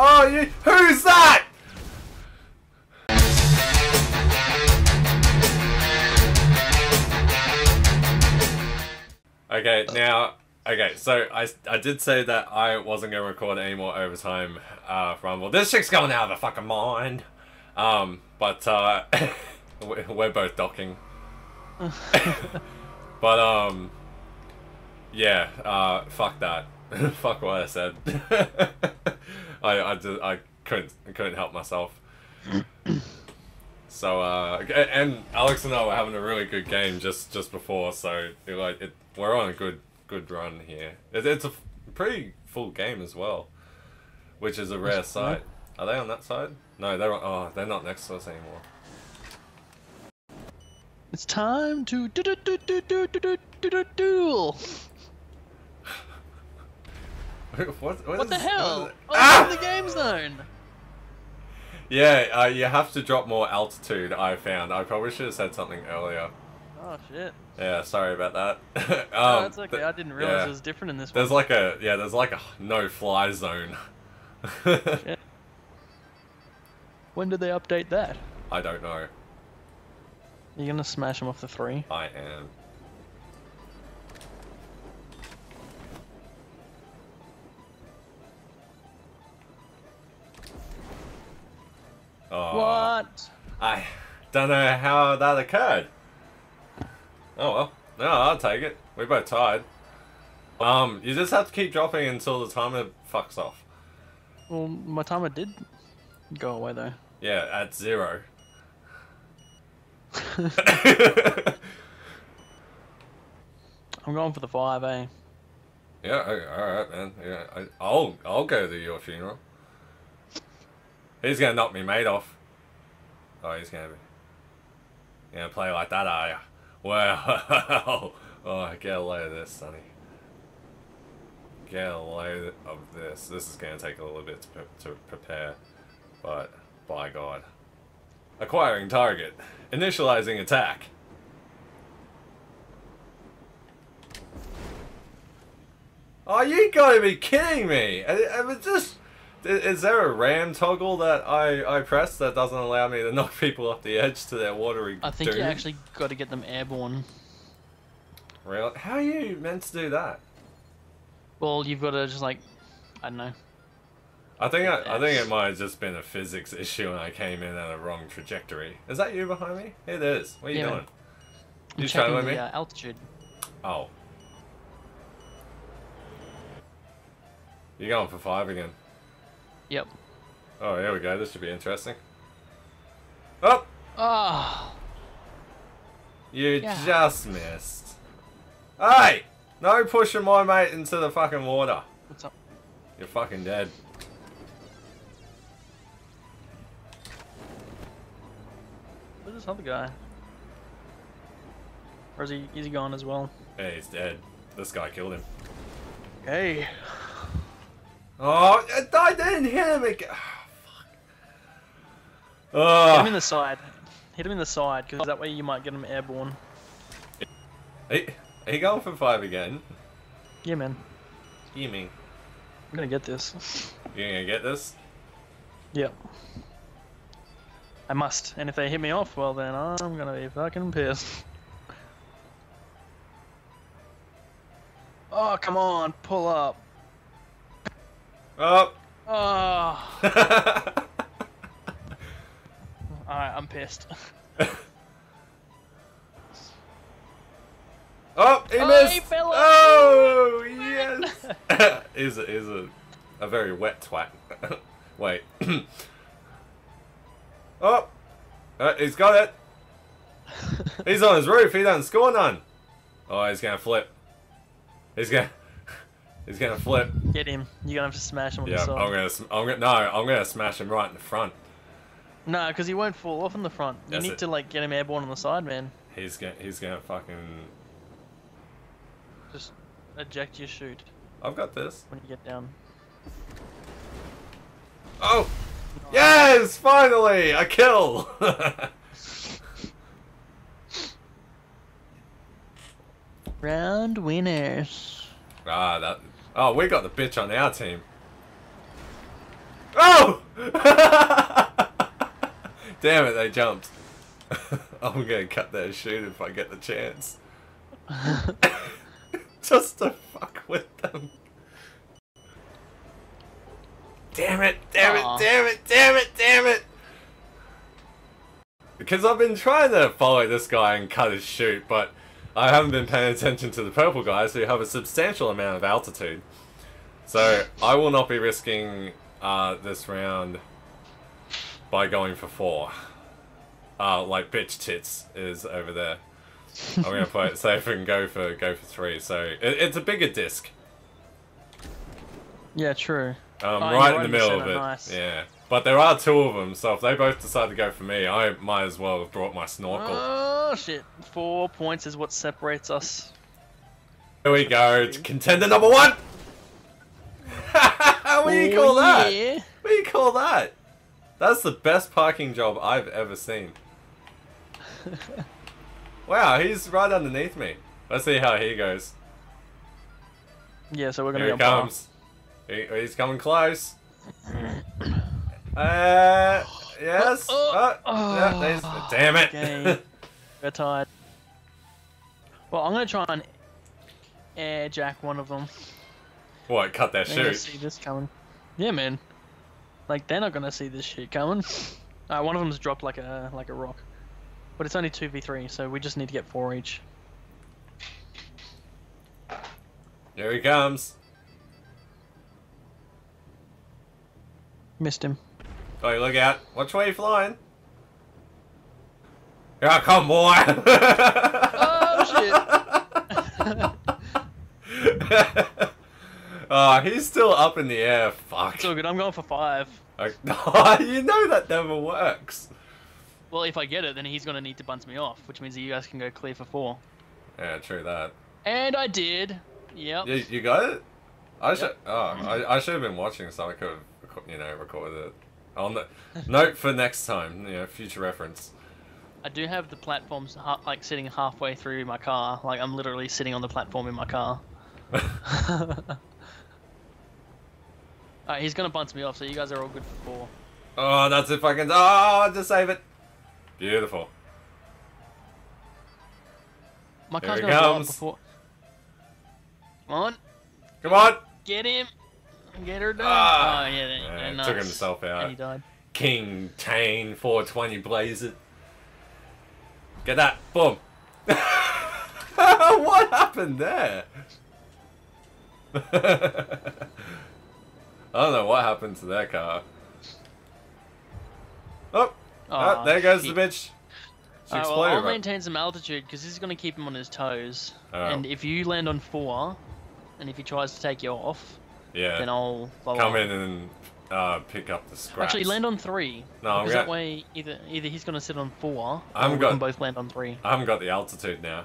Oh, you, who's that? Okay, now, okay, so I, I did say that I wasn't going to record any more overtime uh, Rumble. This chick's going out of her fucking mind. Um, but uh, we're we're both docking. but, um, yeah, uh, fuck that. fuck what I said. I, I, just, I couldn't, couldn't help myself. So uh, and Alex and I were having a really good game just just before, so it, like it, we're on a good good run here. It, it's a pretty full game as well, which is a rare sight. Are they on that side? No, they're on, oh they're not next to us anymore. It's time to do do do do do do do do do duel. what, what, What is- the hell? what Oh, Ah! The game zone. Yeah, uh, you have to drop more altitude. I found. I probably should have said something earlier. Oh shit. Yeah, sorry about that. um, oh, that's okay. th- I didn't realize yeah. it was different in this There's one. like a yeah, there's like a no fly zone. When did they update that? I don't know. You're gonna smash them off the three. I am. Don't know how that occurred. Oh well. No, I'll take it. We're both tied. Um, you just have to keep dropping until the timer fucks off. Well, my timer did go away though. Yeah, at zero. I'm going for the five, eh? Yeah, okay, all right, man. Yeah, I, I'll I'll go to your funeral. He's gonna knock me mate off. Oh, he's gonna be. You play like that, are ya? Well, oh, get a load of this, Sonny. Get a load of this. This is gonna take a little bit to, pre- to prepare, but by God. Acquiring target. Initializing attack. Oh, you gotta be kidding me! I, I was just. Is there a ram toggle that I, I press that doesn't allow me to knock people off the edge to their watery I think doom? you actually got to get them airborne. Really? How are you meant to do that? Well, you've got to just like, I don't know. I think I, I think it might have just been a physics issue and I came in at a wrong trajectory. Is that you behind me? It is. What are you Yeah, man. doing? I'm You checking shadowing the me? uh, altitude. Oh. You're going for five again. Yep. Oh, here we go. This should be interesting. Oh! Ah. You Yeah. just missed. Hey! No pushing my mate into the fucking water. What's up? You're fucking dead. Where's this other guy? Or is he? Is he gone as well? Yeah, he's dead. This guy killed him. Hey. Oh, I didn't ah, hit him again. Hit him in Oh, the side. Hit him in the side, because that way you might get him airborne. he, he going for five again. Yeah, man. You mean I'm gonna get this. you gonna get this? Yep. I must. And if they hit me off, well then I'm gonna be fucking pissed. Oh, come on, pull up. Oh. Oh. Alright, I'm pissed. oh, he Oh, missed. he oh, yes. is a, is a, a very wet twat. Wait. oh, uh, he's got it. He's on his roof. He doesn't score none. Oh, he's gonna flip. He's gonna. He's gonna flip. Get him. You're gonna have to smash him Yeah, I'm gonna. I'm gonna. No, I'm gonna smash him right in the front. No, because he won't fall off in the front. You That's need it. to like get him airborne on the side, man. He's gonna. He's gonna fucking. Just eject your chute I've got this. when you get down. Oh! Yes! Finally! A kill! Round winners. ah, that. Oh, we got the bitch on our team. Oh! Damn it, they jumped. I'm gonna cut their chute if I get the chance. Just to fuck with them. Damn it, damn Aw. it, damn it, damn it, damn it! Because I've been trying to follow this guy and cut his chute, but I haven't been paying attention to the purple guys who have a substantial amount of altitude. So I will not be risking uh, this round by going for four. Uh, like bitch tits is over there. I'm gonna play it safe and go for go for three. So it, it's a bigger disc, Yeah, true. um, Oh, right in the right in the middle of it. nice. Yeah, but there are two of them. So if they both decide to go for me, I might as well have brought my snorkel. Oh shit! Four points is what separates us. Here we go, contender number one. what do you call Oh, that? Yeah. What do you call that? That's the best parking job I've ever seen. wow, he's right underneath me. Let's see how he goes. Yeah, so we're gonna Here go he comes. He, he's coming close. Uh, yes. Oh, Oh, yeah, oh, there's- damn it. okay. We're tired. Well, I'm gonna try and air jack one of them. what? Cut their They're chute. see this coming. Yeah, man. Like they're not gonna see this shit coming. Uh, one of them's dropped like a like a rock, but it's only two v three, so we just need to get four each. Here he comes. Missed him. Oh, look out. Watch where you're flying. Here I come, boy. Oh shit. oh, he's still up in the air. Fuck. It's all good. I'm going for five. Like, oh, you know that never works. Well, if I get it, then he's gonna need to bunt me off, which means that you guys can go clear for four. Yeah, true that. And I did. Yep. You, you got it? I should. Oh, I, I should have been watching, so I could have, you know, recorded it. On the note for next time, you know, future reference. I do have the platforms ha- like sitting halfway through my car. Like I'm literally sitting on the platform in my car. Alright, he's gonna bunt me off, so you guys are all good for four. oh, that's if I can. Oh, just save it. Beautiful. My Here car's he gonna comes. before. Come on, Come on. get him, get her done. Ah. oh yeah, there- Yeah, yeah, took himself out. And he died. King Tane 420 blaze it. Get that. Boom. what happened there? I don't know what happened to their car. Oh, Aw, oh, there goes shit. the bitch. She Alright, well. I'll maintain some altitude because this is gonna keep him on his toes. Oh. And if you land on four, and if he tries to take you off, yeah. then I'll follow Come up. in and uh, pick up the scraps. Actually, land on three. No, I'm because gonna- that way, either either he's gonna sit on four, I haven't or we got- can both land on three. I haven't got the altitude now.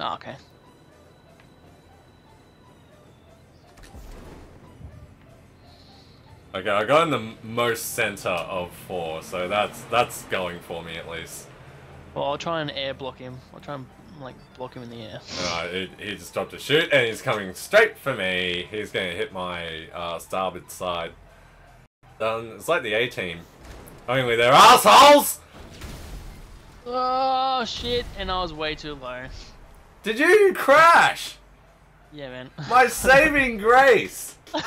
Oh, okay. Okay, I got in the most center of four, so that's that's going for me at least. Well, I'll try and air block him. I'll try and like block him in the air. Uh, he, he just dropped a chute and he's coming straight for me. He's going to hit my uh, starboard side. Um, it's like the A team. Only they're assholes! Oh shit! And I was way too low. Did you crash? Yeah, man. My saving grace! uh,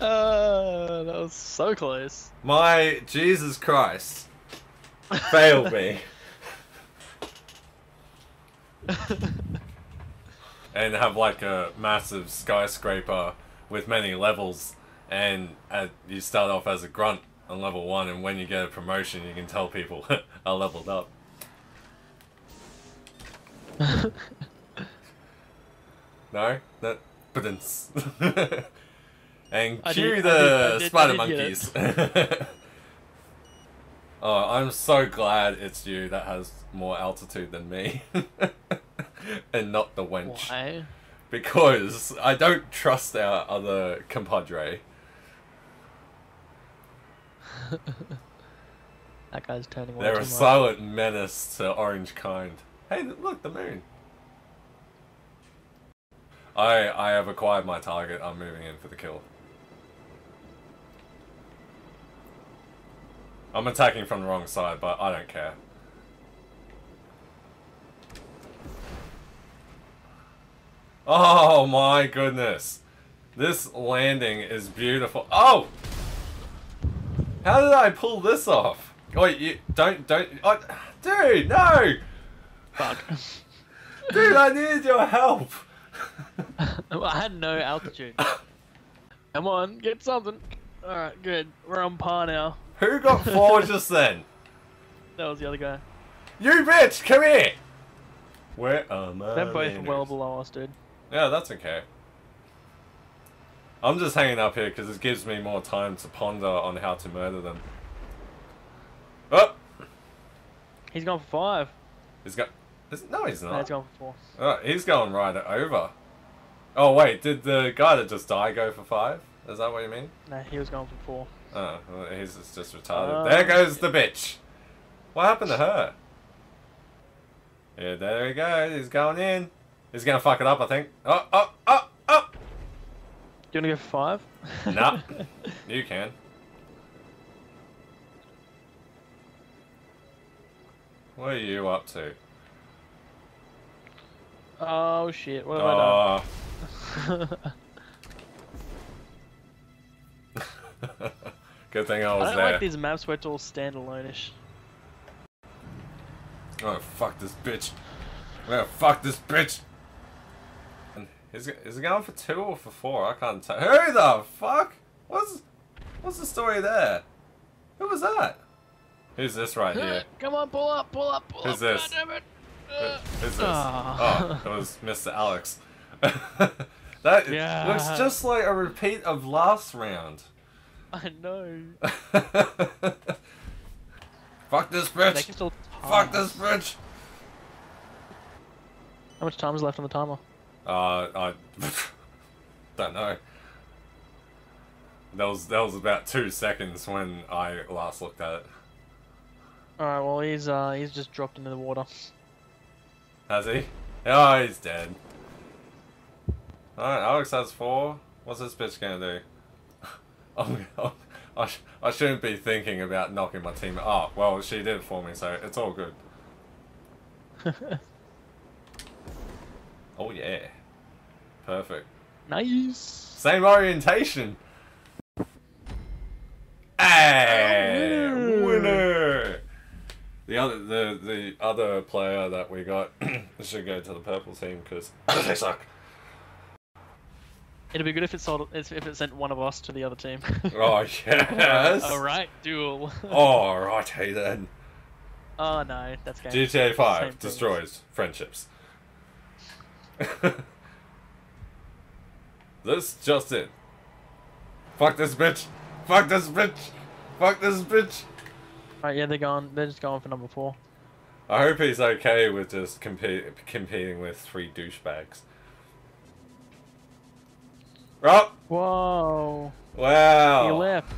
that was so close. My Jesus Christ. Failed me. and have like a massive skyscraper with many levels and uh, you start off as a grunt on level one and when you get a promotion you can tell people I leveled up. No? No? But And cue the did- I did- I spider did monkeys. Oh, I'm so glad it's you that has more altitude than me. and not the wench. Why? Because I don't trust our other compadre. That guy's turning They're a much. silent menace to orange kind. Hey, look, the moon. I I have acquired my target. I'm moving in for the kill. I'm attacking from the wrong side, but I don't care. Oh my goodness. This landing is beautiful. Oh! How did I pull this off? Wait, you don't don't oh, dude, no! Fuck. Dude, I needed your help. I had no altitude. Come on, get something. Alright, good. We're on par now. Who got four just then? That was the other guy. You bitch, come here. Where am I? They're both well below us, dude. Yeah, that's okay. I'm just hanging up here because it gives me more time to ponder on how to murder them. Oh! He's gone for five. He's got. No, he's No, not. he's gone for four. Oh, he's going right over. Oh, wait, did the guy that just died go for five? Is that what you mean? No, he was going for four. Oh, well, he's just- just retarded. Uh, there goes the bitch! What happened to her? Yeah, there he goes. He's going in. He's gonna fuck it up, I think. Oh, oh, oh, oh! Do you want to go for five? Nah. You can. What are you up to? oh shit! What have I Oh. done? Good thing I I don't there. like these maps where it's all standalone-ish. Oh, fuck this bitch. I'm fuck this bitch. Is it, is it going for two or for four? I can't tell. Who the fuck? What's what's the story there? Who was that? Who's this right here? Come on, pull up, pull up, pull Who's up. this? God damn it. Who- Uh, Who's this? Ah. Oh, it was Mr. Alex. that Yeah. looks just like a repeat of last round. I know. Fuck this bitch! Fuck this bitch! How much time is left on the timer? Uh, I don't know. That was that was about two seconds when I last looked at it. Alright, well he's uh he's just dropped into the water. Has he? Oh, he's dead. Alright, Alex has four. What's this bitch gonna do? I'm, I'm, sh- I shouldn't be thinking about knocking my team. Oh, well, she did it for me, so it's all good. Oh, yeah. Perfect. nice. Same orientation. Hey, winner. winner. The other, the the other player that we got should go to the purple team because they suck. It'd be good if it sold if if it sent one of us to the other team. Oh yes. Alright, duel. All right, hey then. oh no, that's game. GTA Five thing. destroys friendships. this just it. Fuck this bitch. Fuck this bitch. Fuck this bitch. Alright, yeah, they're going. They're just going for number four. I hope he's okay with just compete, competing with three douchebags. Oh, Whoa! wow. He left.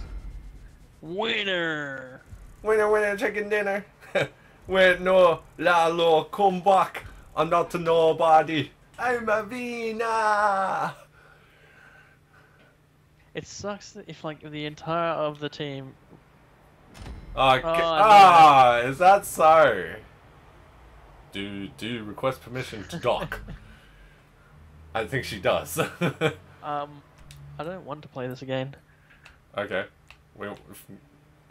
Winner. Winner, winner, chicken dinner. Wait, no, Lalo, come back. I'm not a nobody. I'm a Vina. It sucks if like the entire of the team. Oh, Oh, ah, is that so? Do do request permission to dock? I think she does. Um, I don't want to play this again. okay, we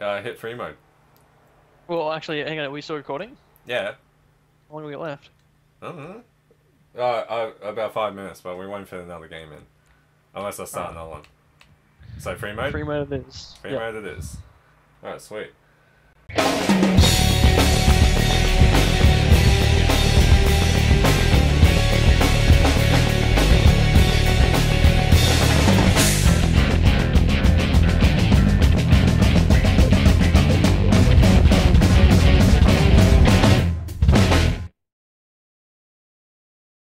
uh, hit free mode. Well, actually, hang on. Are we still recording? Yeah. How long do we got left? Uh-huh. Uh, uh, about five minutes, but we won't fit another game in. Unless I start Oh. another one. So free mode? Free mode it is. Free Yep. mode it is. Alright, sweet.